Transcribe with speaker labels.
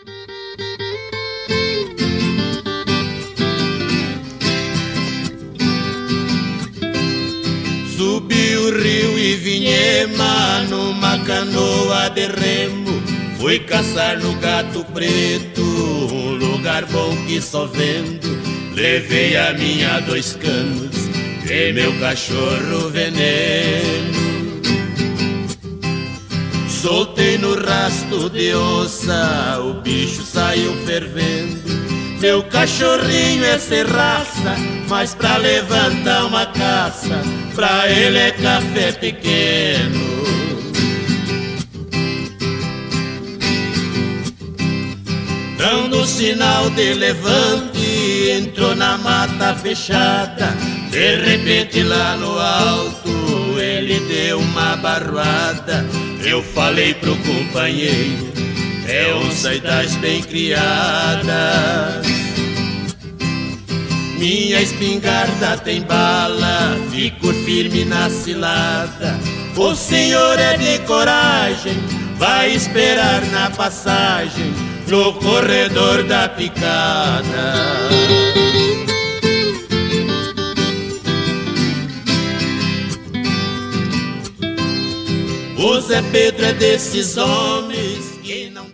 Speaker 1: Subi o rio e vinhema numa canoa de remo. Fui caçar no gato preto, um lugar bom que só vendo. Levei a minha dois canos e meu cachorro veneno. Soltei no rasto de onça, o bicho saiu fervendo. Meu cachorrinho é sem raça, mas pra levantar uma caça, pra ele é café pequeno. Dando sinal de levante, entrou na mata fechada. De repente lá no alto, ele deu uma barroada. Eu falei pro companheiro, é onça e das bem criadas. Minha espingarda tem bala, fico firme na cilada. O senhor é de coragem, vai esperar na passagem, no corredor da picada. O Zé Pedro é desses homens que não.